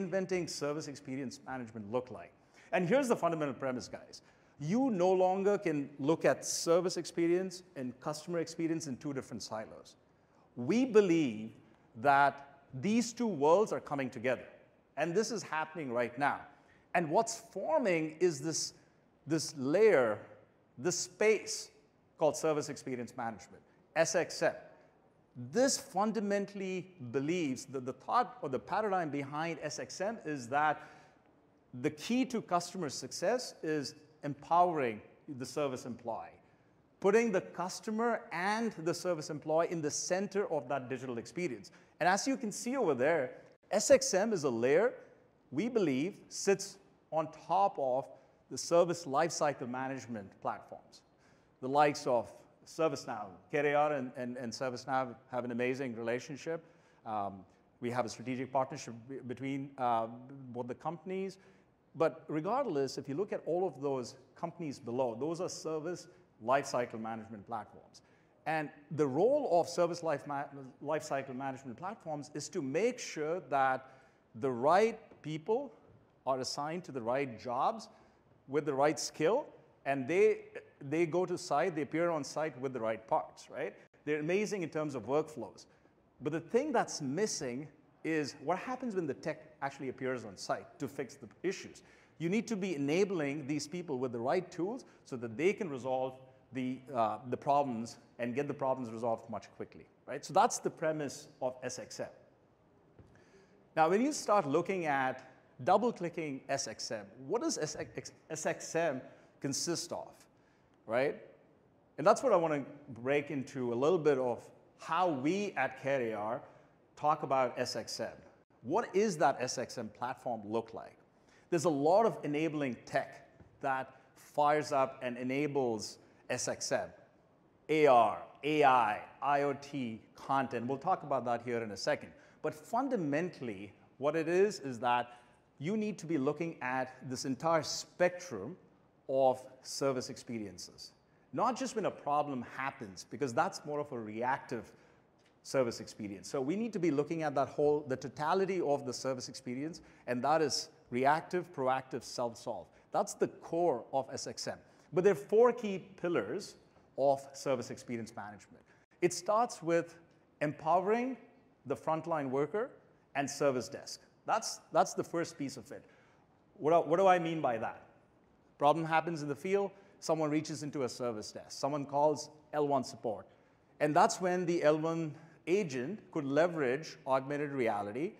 reinventing service experience management look like? And here's the fundamental premise, guys. You no longer can look at service experience and customer experience in two different silos. We believe that these two worlds are coming together, and this is happening right now. And what's forming is this, this layer, this space called service experience management, SXM. This fundamentally believes that the thought or the paradigm behind SXM is that the key to customer success is empowering the service employee, putting the customer and the service employee in the center of that digital experience. And as you can see over there, SXM is a layer we believe sits on top of the service lifecycle management platforms. The likes of ServiceNow, CareAR and, and, and ServiceNow have an amazing relationship. Um, we have a strategic partnership between uh, both the companies. But regardless, if you look at all of those companies below, those are service lifecycle management platforms. And the role of service life ma lifecycle management platforms is to make sure that the right people are assigned to the right jobs with the right skill, and they, they go to site, they appear on site with the right parts, right? They're amazing in terms of workflows. But the thing that's missing is what happens when the tech actually appears on site to fix the issues. You need to be enabling these people with the right tools so that they can resolve the, uh, the problems and get the problems resolved much quickly, right? So that's the premise of SXM. Now, when you start looking at double-clicking SXM, what does SXM consist of, right? And that's what I want to break into a little bit of how we at CareAR talk about SXM. What is that SXM platform look like? There's a lot of enabling tech that fires up and enables SXM. AR, AI, IoT, content. We'll talk about that here in a second. But fundamentally, what it is is that you need to be looking at this entire spectrum of service experiences. Not just when a problem happens, because that's more of a reactive service experience. So we need to be looking at that whole, the totality of the service experience, and that is reactive, proactive, self-solve. That's the core of SXM. But there are four key pillars of service experience management. It starts with empowering the frontline worker and service desk. That's, that's the first piece of it. What, what do I mean by that? Problem happens in the field, someone reaches into a service desk, someone calls L1 support. And that's when the L1 agent could leverage augmented reality,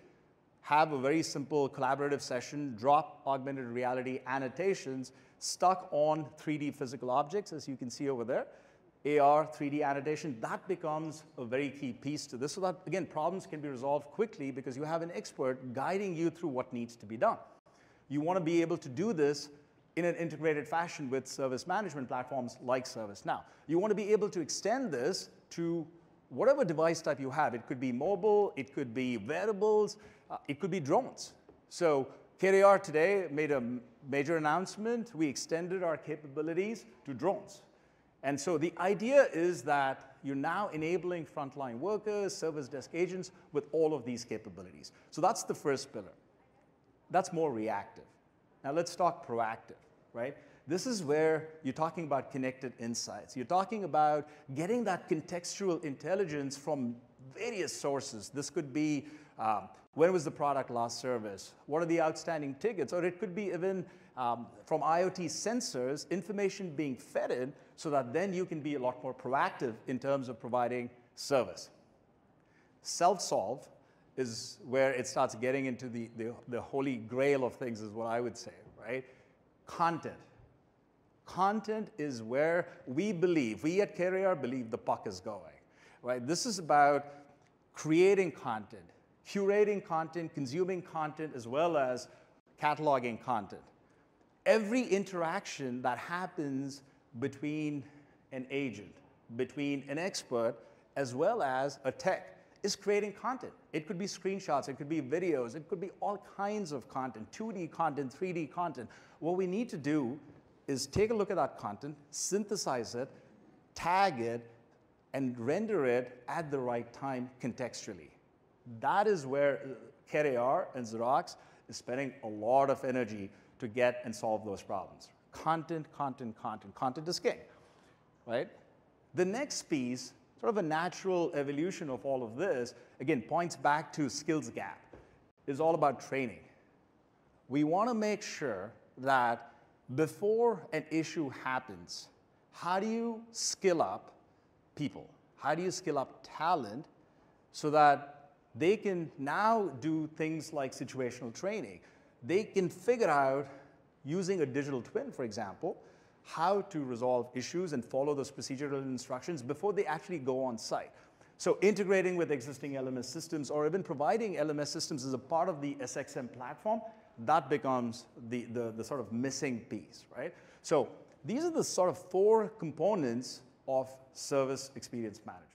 have a very simple collaborative session, drop augmented reality annotations stuck on 3D physical objects, as you can see over there, AR, 3D annotation, that becomes a very key piece to this so that, again, problems can be resolved quickly because you have an expert guiding you through what needs to be done. You want to be able to do this in an integrated fashion with service management platforms like ServiceNow. You want to be able to extend this to whatever device type you have. It could be mobile, it could be wearables, uh, it could be drones. So CareAR today made a major announcement. We extended our capabilities to drones. And so the idea is that you're now enabling frontline workers, service desk agents with all of these capabilities. So that's the first pillar. That's more reactive. Now let's talk proactive, right? This is where you're talking about connected insights. You're talking about getting that contextual intelligence from various sources. This could be um, when was the product last serviced? What are the outstanding tickets? Or it could be even um, from IoT sensors, information being fed in so that then you can be a lot more proactive in terms of providing service. Self-solve is where it starts getting into the, the, the holy grail of things is what I would say, right? Content. Content is where we believe, we at CareAR believe the puck is going, right? This is about creating content, curating content, consuming content, as well as cataloging content. Every interaction that happens between an agent, between an expert, as well as a tech is creating content. It could be screenshots, it could be videos, it could be all kinds of content, 2D content, 3D content. What we need to do is take a look at that content, synthesize it, tag it, and render it at the right time contextually. That is where uh, CareAR and Xerox is spending a lot of energy to get and solve those problems. Content, content, content. Content is king, right? The next piece, sort of a natural evolution of all of this, again, points back to skills gap, is all about training. We want to make sure that before an issue happens, how do you skill up people? How do you skill up talent so that they can now do things like situational training? They can figure out, using a digital twin, for example, how to resolve issues and follow those procedural instructions before they actually go on site. So integrating with existing LMS systems or even providing LMS systems as a part of the SXM platform, that becomes the, the, the sort of missing piece, right? So these are the sort of four components of service experience management.